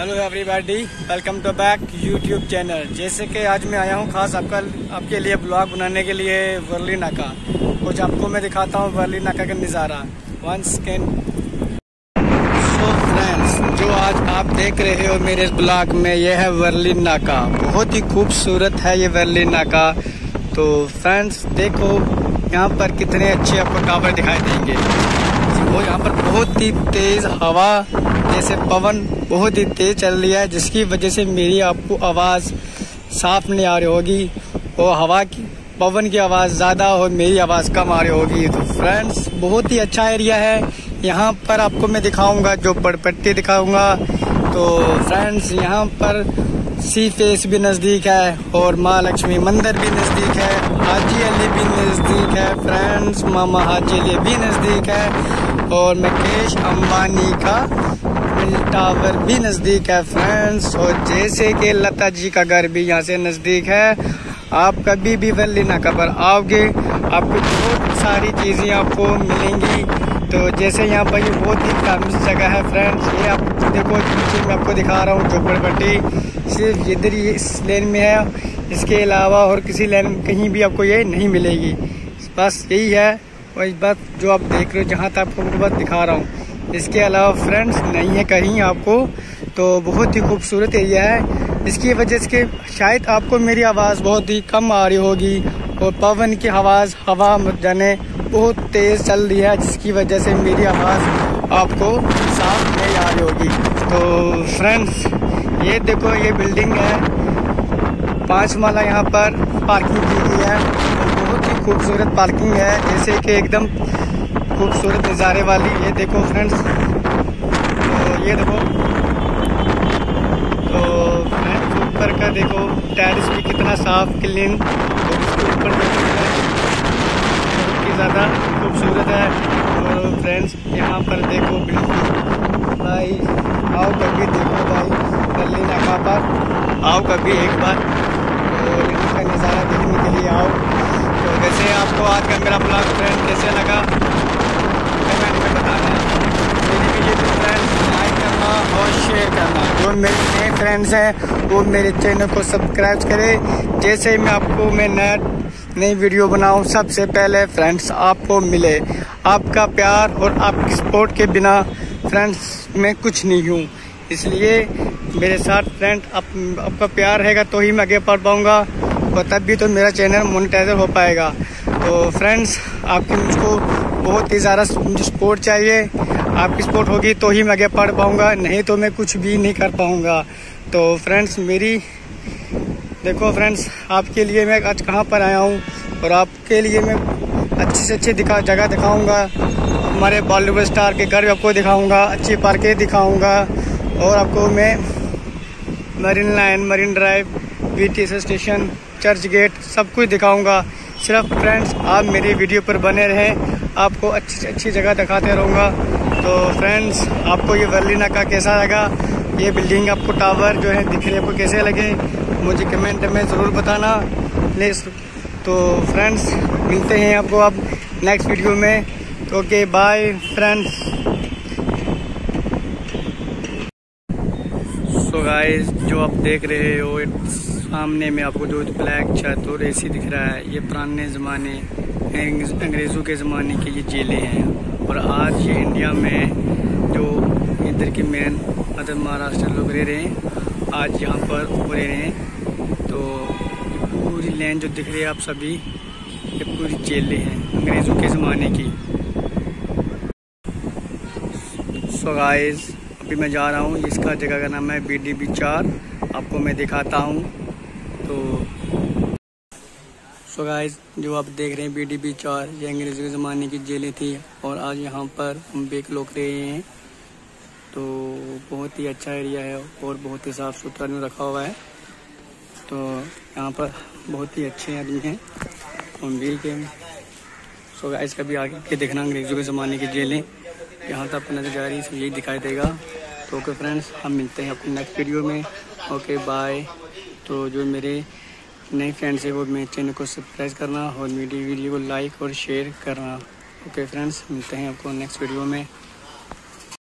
Hello everybody welcome to back YouTube channel जैसे कि आज मैं आया हूँ खास आपका, आपके लिए ब्लॉग बनाने के लिए वर्ली नाका कुछ आपको मैं दिखाता हूँ वर्ली नाका का नज़ारा। वंस कैन सो फ्रेंड्स जो आज आप देख रहे हो मेरे इस ब्लॉग में यह है वर्ली नाका बहुत ही खूबसूरत है ये वर्ली नाका तो फ्रेंड्स देखो, यहाँ पर कितने अच्छे आपको टावर दिखाई देंगे। वो यहाँ पर बहुत ही तेज हवा, जैसे पवन बहुत ही तेज चल रही है, जिसकी वजह से मेरी आपको आवाज़ साफ़ नहीं आ रही होगी और हवा की, पवन की आवाज़ ज़्यादा और मेरी आवाज़ कम आ रही होगी। तो फ्रेंड्स बहुत ही अच्छा एरिया है। यहाँ पर आपको मैं दिखाऊँगा, जो बड़पट्टी दिखाऊँगा। तो फ्रेंड्स यहाँ पर सी फेस भी नज़दीक है और माँ लक्ष्मी मंदिर भी नज़दीक है। हाजी अली भी नज़दीक है। फ्रेंड्स मामा हाजी अली भी नज़दीक है और मुकेश अंबानी का टावर भी नज़दीक है। फ्रेंड्स और जैसे कि लता जी का घर भी यहाँ से नज़दीक है। आप कभी भी वल्ली नाका पर आओगे, आपको बहुत सारी चीज़ें आपको मिलेंगी। तो जैसे यहाँ पर ये बहुत ही फ़ेमस जगह है फ्रेंड्स ये आप देखो पीछे मैं आपको दिखा रहा हूँ, झोपड़पट्टी सिर्फ़ इधर ही इस लेन में है, इसके अलावा और किसी लेन कहीं भी आपको ये नहीं मिलेगी। बस यही है वही बात जो आप देख रहे हो, जहाँ तक आपको बस दिखा रहा हूँ। इसके अलावा फ्रेंड्स नहीं है कहीं आपको तो बहुत ही खूबसूरत एरिया है। इसकी वजह से शायद आपको मेरी आवाज़ बहुत ही कम आ रही होगी, और पवन की आवाज़, हवा जाने बहुत तेज़ चल रही है, जिसकी वजह से मेरी आवाज़ आपको साफ़ नहीं आ रही होगी। तो फ्रेंड्स ये देखो, ये बिल्डिंग है। पाँच माला यहाँ पर पार्किंग की गई है। बहुत ही खूबसूरत पार्किंग है, जैसे कि एकदम खूबसूरत नज़ारे वाली। ये देखो फ्रेंड्स तो ये देखो। तो फ्रेंड्स ऊपर का देखो टायर्स भी कितना साफ़ क्लीन और इसके ऊपर ही ज़्यादा खूबसूरत है। और फ्रेंड्स यहाँ पर देखो बिल्कुल। भाई, आओ कभी देखो भाई गली नाका पर आओ कभी एक बार। और इनका नज़ारा देखने के लिए आओ। तो वैसे आपको आज का मेरा ब्लॉग फ्रेंड कैसे लगा? कमेंट में बताना। मेरी वीडियो को फ्रेंड्स लाइक करना और शेयर करना। जो मेरे नए फ्रेंड्स हैं, वो मेरे चैनल को सब्सक्राइब करें। जैसे ही मैं आपको, मैं नया नई वीडियो बनाऊँ सबसे पहले फ्रेंड्स आपको मिले। आपका प्यार और आपकी सपोर्ट के बिना फ्रेंड्स मैं कुछ नहीं हूँ। इसलिए मेरे साथ फ्रेंड आप, आपका प्यार रहेगा तो ही मैं आगे पढ़ पाऊँगा और तब भी तो मेरा चैनल मोनिटाइजर हो पाएगा। तो फ्रेंड्स आपकी मुझको बहुत ही ज़्यादा मुझे सपोर्ट चाहिए। आपकी सपोर्ट होगी तो ही मैं आगे पढ़ पाऊँगा नहीं तो मैं कुछ भी नहीं कर पाऊँगा। तो फ्रेंड्स मेरी देखो फ्रेंड्स आपके लिए मैं आज कहाँ पर आया हूँ और आपके लिए मैं अच्छी से अच्छी दिखा, जगह दिखाऊँगा। हमारे बॉलीवुड स्टार के घर आपको दिखाऊँगा, अच्छी पार्कें दिखाऊँगा। और आपको मैं Marine Line Marine Drive B station Church Gate सब कुछ दिखाऊँगा। सिर्फ़ फ्रेंड्स आप मेरी वीडियो पर बने रहें, आपको अच्छी से अच्छी जगह दिखाते रहूँगा। तो फ्रेंड्स आपको ये वर्लिना का कैसा लगा? ये बिल्डिंग आपको टावर जो है दिख रहे आपको कैसे लगे, मुझे कमेंट में ज़रूर बताना प्लीज़ तो फ्रेंड्स मिलते हैं आपको अब नेक्स्ट वीडियो में. Okay bye friends so guys जो आप देख रहे हो सामने में आपको जो ब्लैक छत और एसी दिख रहा है, ये पुराने ज़माने, अंग्रेज़ों के ज़माने की ये जेलें हैं। और आज ये इंडिया में जो इधर की मेन मतलब महाराष्ट्र लोग रह रहे हैं। आज यहाँ पर रह रहे हैं। तो पूरी लैंड जो दिख रही है आप सभी, ये पूरी जेलें हैं, अंग्रेज़ों के ज़माने की। सो गाइस अभी मैं जा रहा हूँ इसका जगह का नाम है बी डी बी चार। आपको मैं दिखाता हूँ। तो सो गाइस जो आप देख रहे हैं बी डी बी चार, ये अंग्रेज़ों के ज़माने की जेलें थी और आज यहाँ पर हम बेक लोग रहे हैं। तो बहुत ही अच्छा एरिया है और बहुत ही साफ़ सुथरा में रखा हुआ है। तो यहाँ पर बहुत ही अच्छे आदमी हैं। हम भी के सो गाइस कभी आगे के देखना अंग्रेज़ों के ज़माने की जेलें। यहाँ तक आपको नज़र जा रही है यही दिखाई देगा। तो ओके फ्रेंड्स हम मिलते हैं अपने नेक्स्ट वीडियो में। ओके बाय तो जो मेरे नए फ्रेंड्स है, वो मेरे चैनल को सब्सक्राइब करना और मेरी वीडियो को लाइक और शेयर करना। ओके फ्रेंड्स मिलते हैं आपको नेक्स्ट वीडियो में।